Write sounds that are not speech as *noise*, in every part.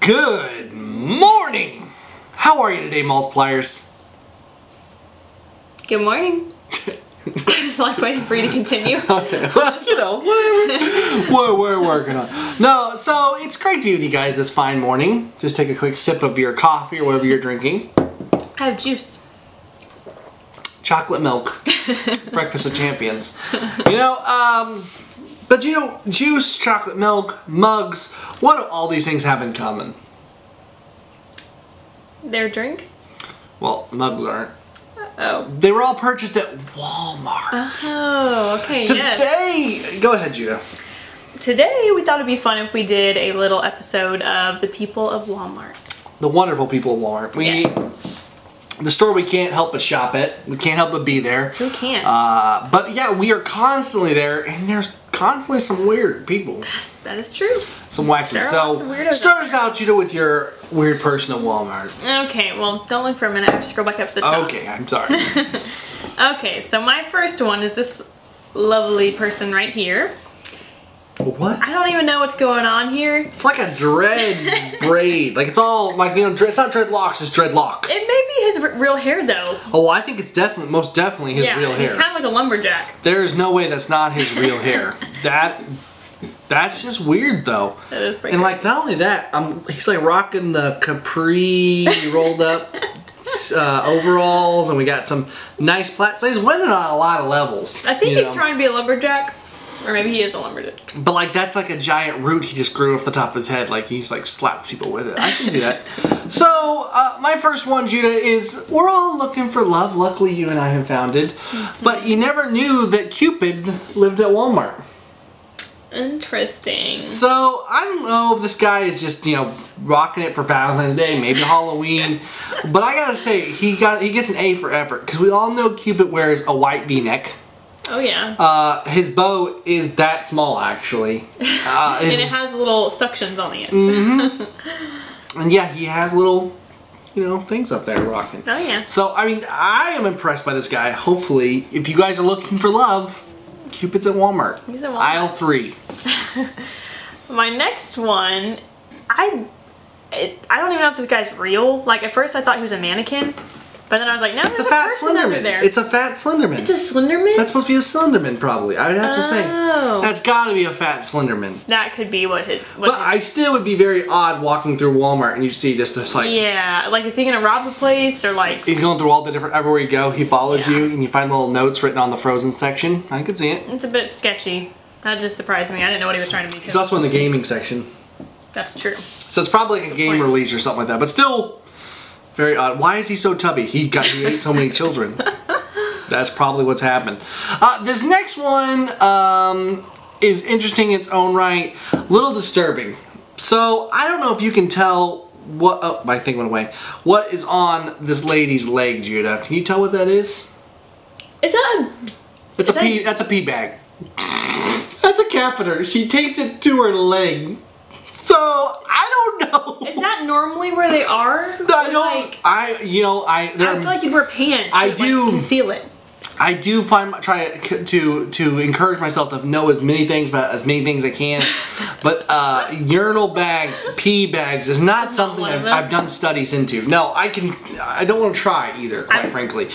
Good morning! How are you today, multipliers? Good morning. *laughs* I was like waiting for you to continue. *laughs* Okay, well, *laughs* you know, whatever. we're, we're working on. No, so it's great to be with you guys this fine morning. Just take a quick sip of your coffee or whatever you're drinking. I have juice. Chocolate milk. Breakfast of champions. You know, um, but you know, juice, chocolate milk, mugs, what do all these things have in common? They're drinks? Well, mugs aren't. Oh. They were all purchased at Walmart. Oh, okay, yes. Today, go ahead, Judah. Today we thought it'd be fun if we did a little episode of the people of Walmart. The wonderful people of Walmart. We, Yes. The store we can't help but shop at. We can't help but be there. Who can't? Uh, but yeah, we are constantly there, and there's constantly some weird people, that is true. some wacky. So start us out, Judah, with your weird person at Walmart. Okay, well, don't look for a minute. I have to scroll back up to the top. Okay, I'm sorry. *laughs* Okay, so my first one is this lovely person right here. What? I don't even know what's going on here. It's like a dread *laughs* braid. Like it's all like you know, it's not dreadlocks. It's dreadlock. It may be his real hair though. Oh, I think it's definitely, most definitely his yeah, real he's hair. kind of like a lumberjack. There is no way that's not his real *laughs* hair. That that's just weird though. That is pretty And crazy. like not only that, um, he's like rocking the capri rolled up *laughs* uh, overalls, and we got some nice plats. So he's winning on a lot of levels. I think he's know? trying to be a lumberjack. Or maybe he is a lumberjack. But like that's like a giant root he just grew off the top of his head. Like he just like slaps people with it. I can see that. *laughs* So uh, my first one, Judah, is we're all looking for love. Luckily, you and I have found it. But you never knew that Cupid lived at Walmart. Interesting. So I don't know if this guy is just you know rocking it for Valentine's Day, maybe *laughs* Halloween, but I gotta say he got he gets an A for effort because we all know Cupid wears a white V-neck. Oh yeah. Uh, his bow is that small actually, *laughs* uh, and it has little suctions on the end. *laughs* and yeah, he has little you know things up there rocking. Oh yeah. So I mean, I am impressed by this guy. Hopefully, if you guys are looking for love, Cupid's at Walmart. He's at Walmart. Aisle three. *laughs* My next one, I, it, I don't even know if this guy's real. Like at first I thought he was a mannequin, but then I was like, no, It's a fat under Slenderman. there. It's a fat Slenderman. It's a Slenderman. That's supposed to be a Slenderman, probably. I would have to say. Oh. That's got to be a fat Slenderman. that could be what his. What But I still would be very odd walking through Walmart and you see just this like yeah, like is he gonna rob a place or like? he's going through all the different everywhere you go. He follows Yeah. you and you find little notes written on the frozen section. I could see it. It's a bit sketchy. That just surprised me. I didn't know what he was trying to be. He's also in the gaming section, That's true. so it's probably like a game release or something like that. But still, very odd. Why is he so tubby? He got he ate so many children. That's probably what's happened. Uh, this next one um, is interesting in its own right, little disturbing. So I don't know if you can tell what. Oh, my thing went away. What is on this lady's leg, Judah? Can you tell what that is? Is that It's Is a that- pee. That's a pee bag. That's a catheter. She taped it to her leg. So I don't *laughs* know. A? Is that normally where they are? *laughs* I don't. Like, I you know I there. I feel like you'd wear pants. I that, do- Like, conceal it. I do find try to to encourage myself to know as many things about as many things I can, *laughs* but uh, urinal bags, pee bags is not something of I've. I've done studies into. No, I can. I don't want to try either, quite I'm- frankly.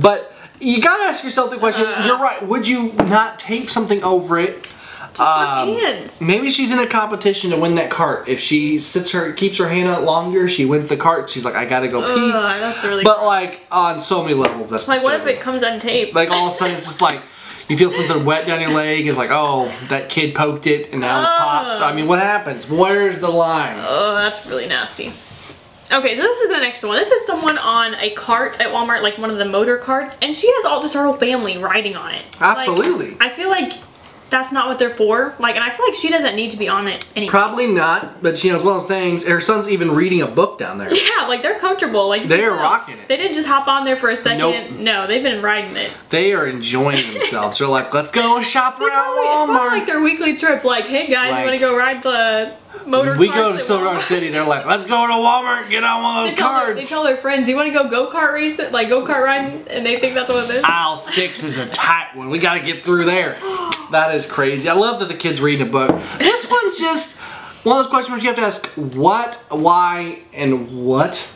But you gotta ask yourself the question. Uh. you're right. Would you not tape something over it? Just Um, pants. Maybe she's in a competition to win that cart. If she sits her keeps her hand out longer, she wins the cart. She's like, I gotta go pee. Ugh, that's really. But like on so many levels, that's like, what if it comes on tape? like all of a sudden it's just like you feel something wet down your leg. It's like, oh, that kid poked it and now it's popped. I mean, what happens? Where's the line? Oh, that's really nasty. Okay, so this is the next one. This is someone on a cart at Walmart, like one of the motor carts, and she has all just her whole family riding on it. Like, Absolutely. I feel like that's not what they're for. Like, and I feel like she doesn't need to be on it anymore. Probably not, but she knows one of those things. Her son's even reading a book down there. *laughs* Yeah, like they're comfortable. Like They are rocking it. They didn't just hop on there for a second. Nope. No, they've been riding it. They are enjoying *laughs* themselves. They're like, let's go shop around probably, it's Walmart. like their weekly trip. Like, hey guys, like- you want to go ride the motor? we go to Silver Dollar City. They're like, let's go to Walmart get on one of They those tell, their, they tell their friends, you want to go go kart race like go kart riding, and they think that's what it is. Aisle six is a tight one. We got to get through there. That is crazy. I love that the kid's reading a book. This one's just one of those questions where you have to ask what, why, and what.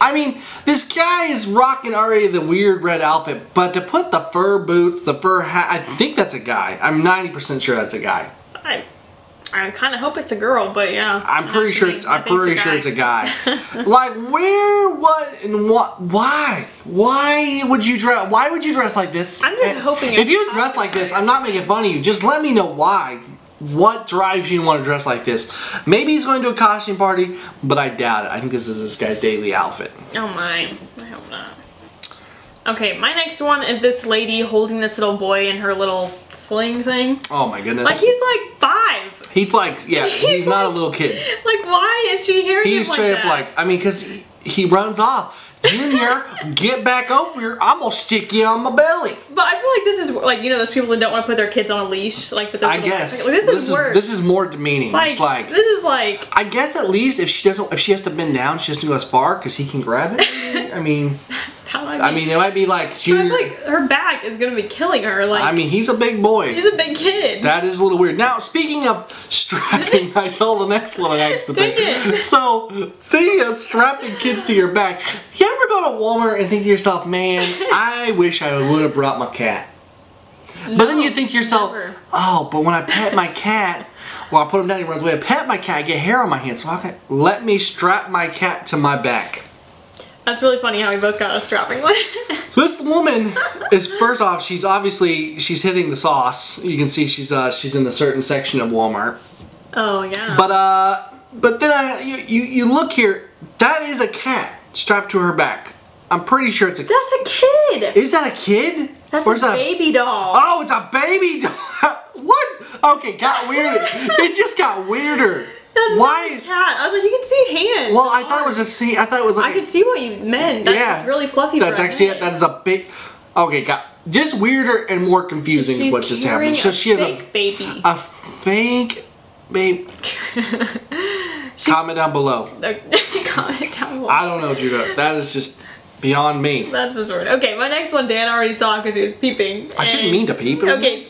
I mean, this guy is rocking already the weird red outfit, but to put the fur boots, the fur hat, I think that's a guy. I'm 90% sure that's a guy. I, I kind of hope it's a girl, but yeah. I'm pretty sure it's. I'm pretty sure it's a guy. *laughs* like where, what, and what? Why? Why would you dress? Why would you dress like this? I'm just And hoping If you dress like this, I'm not making fun of you. Just let me know why. What drives you to want to dress like this? Maybe he's going to a costume party, but I doubt it. I think this is this guy's daily outfit. Oh my, I hope not. Okay, my next one is this lady holding this little boy in her little sling thing. Oh my goodness. Like he's like five. he's like, yeah, *laughs* he's, He's not a little kid. Like why is she hearing He's him straight like up like, I mean, because he, runs off. Junior, get back over here. I'm gonna stick you on my belly. But I feel like this is like you know those people that don't want to put their kids on a leash, like with I guess Like, this, is worse. this is more demeaning. like, it's like this is like I guess at least if she doesn't, if she has to bend down, she has to go as far because he can grab it. *laughs* I mean, I mean, I mean, it might be like I junior. like her back is gonna be killing her. Like I mean, he's a big boy. he's a big kid. That is a little weird. Now, speaking of strapping, *laughs* I saw the next one on next to it. *laughs* So, speaking of strapping kids to your back, you ever go to Walmart and think to yourself, man, *laughs* I wish I would have brought my cat. But then you think to yourself, never. oh, but when I pet my cat, well, I put him down, he runs away. I pet my cat, I get hair on my hand, so I can let me strap my cat to my back. That's really funny how we both got a strapping one. *laughs* This woman is first off, she's obviously she's hitting the sauce. You can see she's uh she's in a certain section of Walmart. oh yeah. But uh, but then I you, you you look here. That is a cat strapped to her back. I'm pretty sure it's a. that's a kid. Is that a kid? That's or a that baby doll. Oh, it's a baby doll. *laughs* what? Okay, got weirder. it just got weirder. That's Why? not a cat. I was like, you Well, I thought it was a. See, I thought it was like. I could see what you meant. That's yeah, really fluffy. That's actually it. That is a big. Okay, got just weirder and more confusing She's what's just happening. So she has a fake baby. a fake babe. *laughs* Comment down below. *laughs* Comment down below. I don't know, Judah. That is just beyond me. That's the word. Okay, my next one Dan already saw because he was peeping. I didn't mean to peep. It was Okay.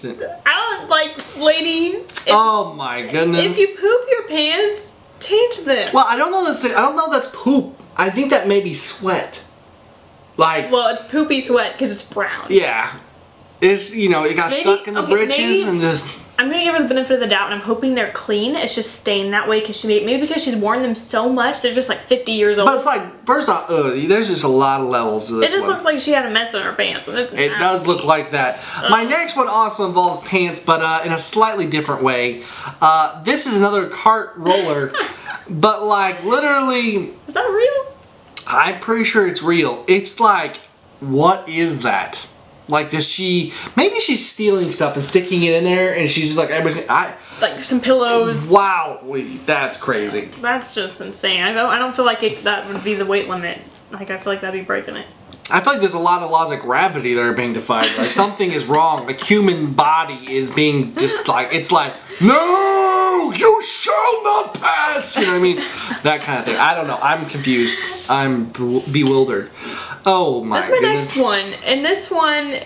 I don't like, lady. If, Oh my goodness. if you poop your pants, change them. well, I don't know that's I don't know that's poop. I think that may be sweat. Like Well, it's poopy sweat because it's brown. yeah, it's you know it got Maybe- stuck in the okay, britches maybe- and just I'm gonna give her the benefit of the doubt, and I'm hoping they're clean. It's just stained that way because she may, maybe because she's worn them so much, they're just like 50 years old. But it's like first off, uh, there's just a lot of levels to it just one. looks like she had a mess in her pants, It does look like that. My next one also involves pants, but uh, in a slightly different way. Uh, this is another cart roller, *laughs* but like literally, Is that real? I'm pretty sure it's real. It's like, what is that? Like, does she? Maybe she's stealing stuff and sticking it in there, and she's just like, everybody's. I Like some pillows. wow, wait, that's crazy. That's just insane. I don't. I don't feel like it, that would be the weight limit. Like I feel like that'd be breaking it. I feel like there's a lot of laws of gravity that are being defied. Like something is wrong. The human body is being just like it's like no, you shall not pass. You know what I mean? That kind of thing. I don't know. I'm confused. I'm bewildered. Oh my That's my goodness. next one, and this one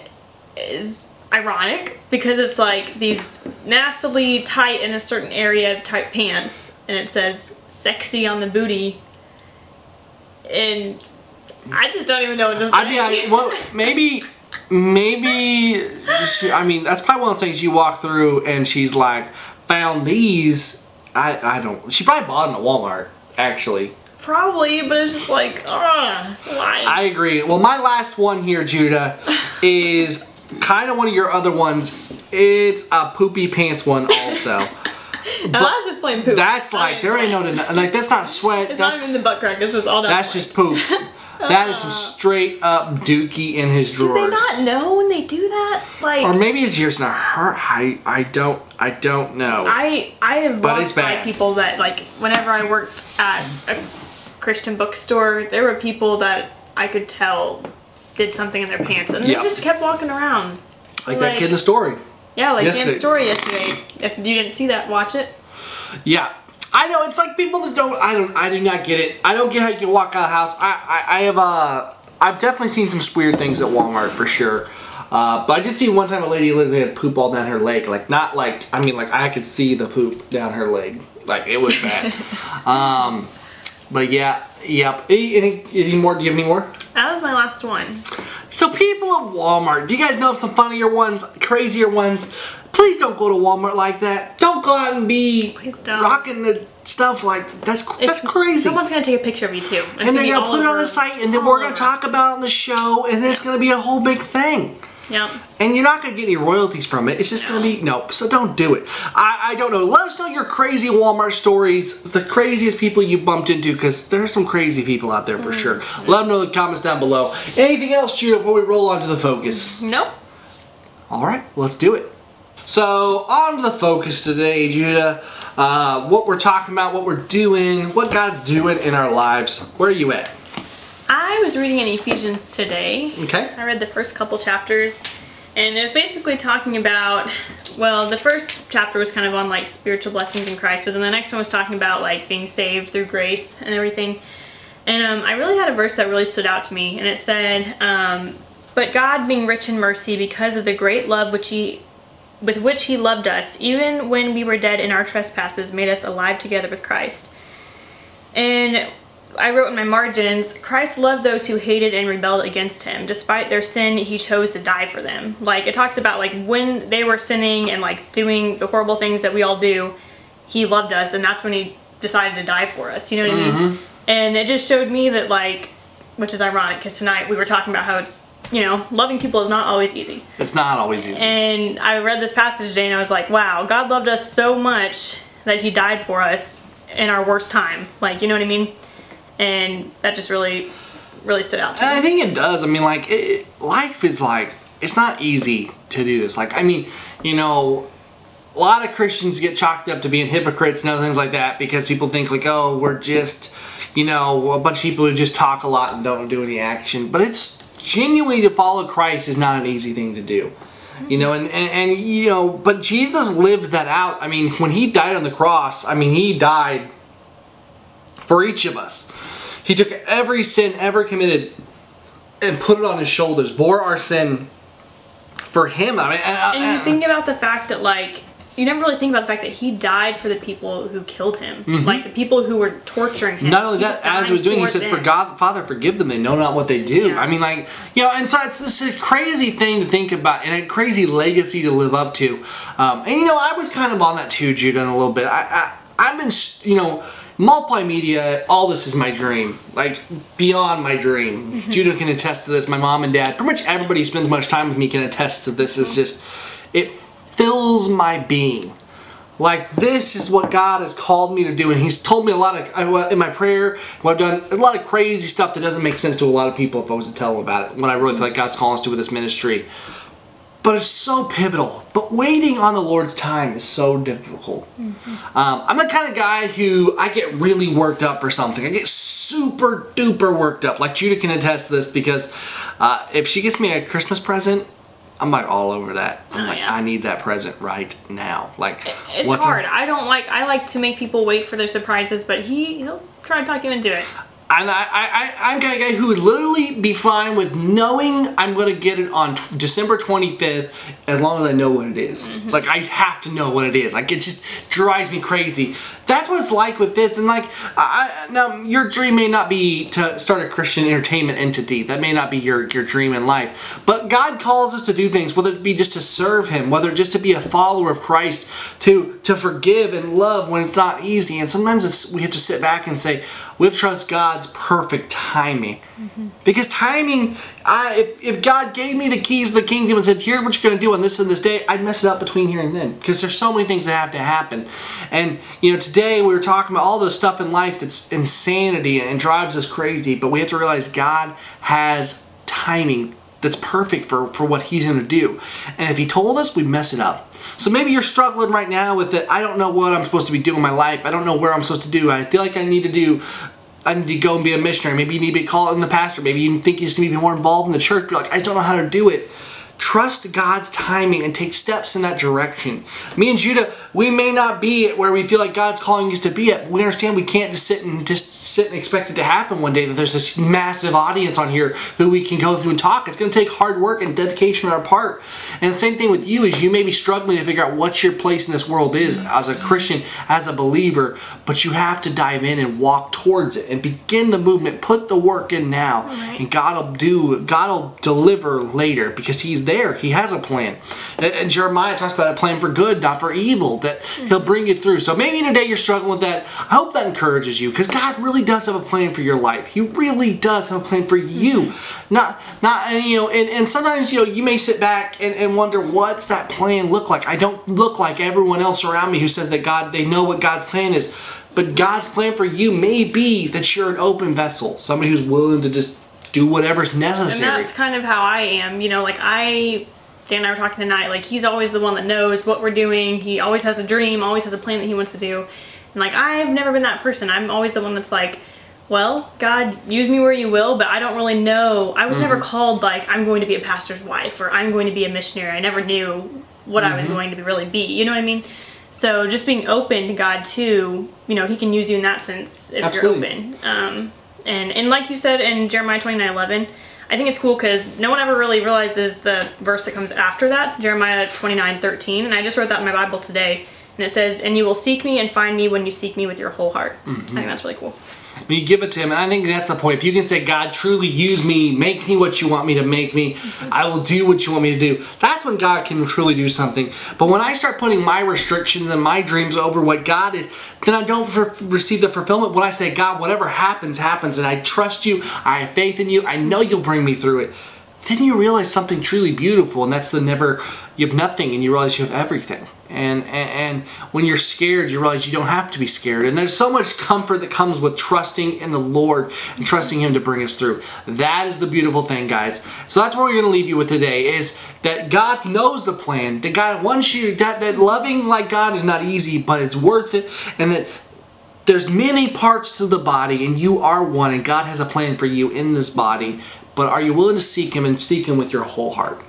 is ironic because it's like these nastily tight in a certain area type pants, and it says "sexy" on the booty, and I just don't even know what this. I mean, I, well, maybe, maybe. She, I mean, that's probably one of those things you walk through and she's like, found these. I I don't. She probably bought them at Walmart. Actually, Probably, but it's just like, ah, why? I agree. Well, my last one here, Judah, *laughs* is kind of one of your other ones. It's a poopy pants one, also. *laughs* and I was just playing poop. That's I like mean, there ain't no like- like that's not sweat. It's not That's even the butt crack. It's just all down. that's just poop. *laughs* That is some straight up dookie in his drawers. Do they not know when they do that? Like, Or maybe it's yours not her. I I don't I don't know. I I have But it's by people that like whenever I worked at a Christian bookstore, there were people that I could tell did something in their pants, and Yeah. they just kept walking around. like that kid in the story. Yeah, like Yesterday. Dan's story yesterday. If you didn't see that, watch it. Yeah. I know it's like people just don't. I don't. I do not get it. I don't get how you can walk out of the house. I I, I have uh I've definitely seen some weird things at Walmart for sure. Uh, but I did see one time a lady literally had poop all down her leg. Like not like I mean like I could see the poop down her leg. Like Like it was bad. *laughs* um, but yeah, yep. Any, any, any more? Do you have any more? That was my last one. So people of Walmart, do you guys know of some funnier ones, crazier ones? Please don't go to Walmart like that. Don't go out and be rocking the stuff like that's that's crazy. Someone's gonna take a picture of you too, and they're gonna all put it on the site, and then all we're gonna over. talk about it on the show, and it's gonna be a whole big thing. Yep. And you're not gonna get any royalties from it. It's just gonna be nope. So don't do it. I, I don't know. Let us know your crazy Walmart stories. The craziest people you bumped into, because there's some crazy people out there for sure. Let them know in the comments down below. Anything else, Judah, before we roll on to the focus? Nope. All right, let's do it. So, on to the focus today, Judah. Uh, what we're talking about, what we're doing, what God's doing in our lives. Where are you at? I was reading in Ephesians today. Okay. I read the first couple chapters, and it was basically talking about. Well, the first chapter was kind of on like spiritual blessings in Christ, but then the next one was talking about like being saved through grace and everything. And um, I really had a verse that really stood out to me, and it said, um, "But God, being rich in mercy, because of the great love which He, with which He loved us, even when we were dead in our trespasses, made us alive together with Christ." And I wrote in my margins, Christ loved those who hated and rebelled against him. Despite their sin, he chose to die for them. Like it talks about like when they were sinning and like doing the horrible things that we all do, he loved us and that's when he decided to die for us. You know what I mean? Mm-hmm. And it just showed me that like which is ironic because tonight we were talking about how it's you know, loving people is not always easy. It's not always easy. And I read this passage today and I was like, wow, God loved us so much that he died for us in our worst time. Like, you know what I mean? And that just really, really stood out to me. I think it does. I mean, like, it, life is like, it's not easy to do this. Like, I mean, you know, a lot of Christians get chalked up to being hypocrites and other things like that because people think, like, oh, we're just, you know, a bunch of people who just talk a lot and don't do any action. But it's genuinely to follow Christ is not an easy thing to do. You know, and, and, and, you know, but Jesus lived that out. I mean, when he died on the cross, I mean, he died for each of us. He took every sin ever committed and put it on his shoulders, bore our sin for him. I mean, and, And you think about the fact that, like, you never really think about the fact that he died for the people who killed him. Like, the people who were torturing him. Mm-hmm. Not only He that, as he was doing, he said. "For God, Father, forgive them; they know not what they do." Yeah. I mean, like you know, and so it's this a crazy thing to think about, and a crazy legacy to live up to. Um, and you know, I was kind of on that too, Judah, in a little bit. I, I I've been, you know, Multiply Media. All this is my dream, like beyond my dream. Mm-hmm. Judah can attest to this. My mom and dad, pretty much everybody who spends much time with me can attest to this. It's just, it fills my being like this is what God has called me to do, and He's told me a lot of in my prayer. What I've done a lot of crazy stuff that doesn't make sense to a lot of people if I was to tell them about it. What I really feel like God's calling us to with this ministry, but it's so pivotal. But waiting on the Lord's time is so difficult. Um, I'm the kind of guy who I get really worked up for something. I get super duper worked up. Like Judah can attest to this because uh, if she gets me a Christmas present. I'm like all over that. I'm Oh, like, yeah. I need that present right now. Like, It's hard. I don't like. I like to make people wait for their surprises, but he he'll try to talk you into it. And I, I, I, I'm kind of guy who would literally be fine with knowing I'm going to get it on t- December 25th as long as I know what it is. Mm-hmm. Like, I have to know what it is. Like, it just drives me crazy. That's what it's like with this. And, like, I, now, your dream may not be to start a Christian entertainment entity. That may not be your, your dream in life. But God calls us to do things, whether it be just to serve Him, whether just to be a follower of Christ, to, to forgive and love when it's not easy. And sometimes it's, we have to sit back and say, we have to trust God's perfect timing. Mm-hmm. Because timing, I, if, if God gave me the keys of the kingdom and said, here's what you're going to do on this and this day, I'd mess it up between here and then. Because there's so many things that have to happen. And, you know, today we were talking about all the stuff in life that's insanity and drives us crazy. But we have to realize God has timing that's perfect for, for what he's going to do. And if he told us, we mess it up. So maybe you're struggling right now with it. I don't know what I'm supposed to be doing in my life. I don't know where I'm supposed to do. I feel like I need to do. I need to go and be a missionary. Maybe you need to be calling the pastor. Maybe you think you need to be more involved in the church. You're like, I just don't know how to do it. Trust God's timing and take steps in that direction. Me and Judah, we may not be at where we feel like God's calling us to be at, but we understand we can't just sit and just sit and expect it to happen one day that there's this massive audience on here who we can go through and talk. It's going to take hard work and dedication on our part. And the same thing with you is you may be struggling to figure out what your place in this world is as a Christian, as a believer, but you have to dive in and walk towards it and begin the movement. Put the work in now, Right. and God will do. God will deliver later because He's there. He has a plan. And- And Jeremiah talks about a plan for good, not for evil. That He'll bring you through. So maybe today you're struggling with that. I hope that encourages you because God really does have a plan for your life. He really does have a plan for you. Mm-hmm. Not, not, and, you know, and, and sometimes you know you may sit back and, and wonder what's that plan look like. I don't look like everyone else around me who says that God they know what God's plan is. But God's plan for you may be that you're an open vessel, somebody who's willing to just do whatever's necessary. And that's kind of how I am. You know, like I, Dan and I were talking tonight. Like he's always the one that knows what we're doing. He always has a dream, always has a plan that he wants to do. And like I've never been that person. I'm always the one that's like, well, God, use me where you will, but I don't really know. I was never called like I'm going to be a pastor's wife or I'm going to be a missionary. I never knew what I was going to be, really be. You know what I mean? So just being open to God too, you know, He can use you in that sense if Absolutely. you're open. Um, and and like you said in Jeremiah twenty nine eleven, I think it's cool because no one ever really realizes the verse that comes after that, Jeremiah twenty nine thirteen. And I just wrote that in my Bible today, and it says, "And you will seek me and find me when you seek me with your whole heart." I think mm-hmm. that's really cool. You give it to him, and I think that's the point. If you can say, God, truly use me, make me what you want me to make me, I will do what you want me to do. That's when God can truly do something. But when I start putting my restrictions and my dreams over what God is, then I don't receive the fulfillment. When I say, God, whatever happens, happens, and I trust you, I have faith in you, I know you'll bring me through it. Then you realize something truly beautiful, and that's the never, you have nothing, and you realize you have everything. And, and, and when you're scared, you realize you don't have to be scared. And there's so much comfort that comes with trusting in the Lord and trusting Him to bring us through. That is the beautiful thing, guys. So that's what we're going to leave you with today is that God knows the plan, that God wants you, that, that loving like God is not easy, but it's worth it, and that there's many parts to the body and you are one and god has a plan for you in this body but are you willing to seek him and seek him with your whole heart?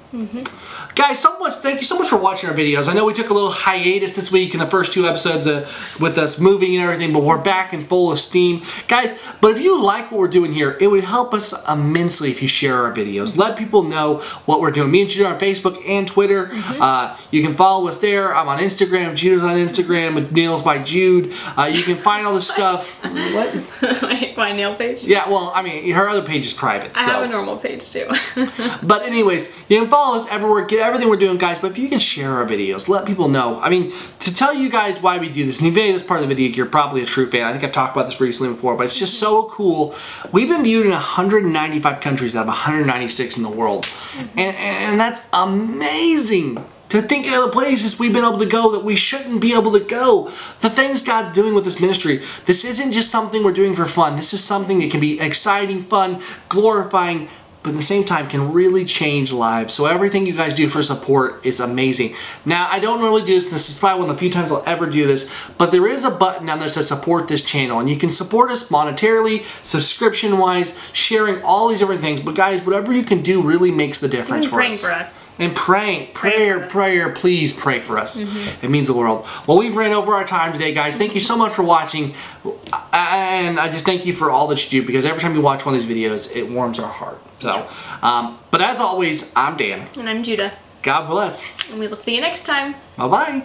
Guys so much thank you so much for watching our videos. I know we took a little hiatus this week in the first two episodes uh, with us moving and everything but we're back in full of steam guys but if you like what we're doing here it would help us immensely if you share our videos. Let people know what we're doing. Me and Judah are on facebook and twitter. Uh, you can follow us there. I'm on instagram. Judah's on instagram with nails by jude. Uh, you can find all this *laughs* stuff. What *laughs* my, nail page. yeah well i mean her other page is private I so have a normal page too. *laughs* but anyways, you can follow us everywhere, get everything we're doing, guys. But if you can share our videos, let people know. I mean, to tell you guys why we do this, and you this part of the video, you're probably a true fan. I think I've talked about this recently before, but it's just so mm-hmm. cool. We've been viewed in 195 countries out of 196 in the world, mm-hmm. and, and, and that's amazing. To think of the places we've been able to go that we shouldn't be able to go. The things God's doing with this ministry. This isn't just something we're doing for fun. This is something that can be exciting, fun, glorifying, but at the same time can really change lives. So everything you guys do for support is amazing. Now, I don't normally do this. This is probably one of the few times I'll ever do this, but there is a button down there that says support this channel, and you can support us monetarily, subscription-wise, sharing all these different things. But guys, whatever you can do really makes the difference for us. for us. And praying, prayer, us. prayer, please pray for us. It means the world. Well, we've ran over our time today, guys. Thank you so much for watching. And I just thank you for all that you do because every time you watch one of these videos, it warms our heart. So, um, but as always, I'm Dan. And I'm Judah. God bless. And we will see you next time. Bye bye.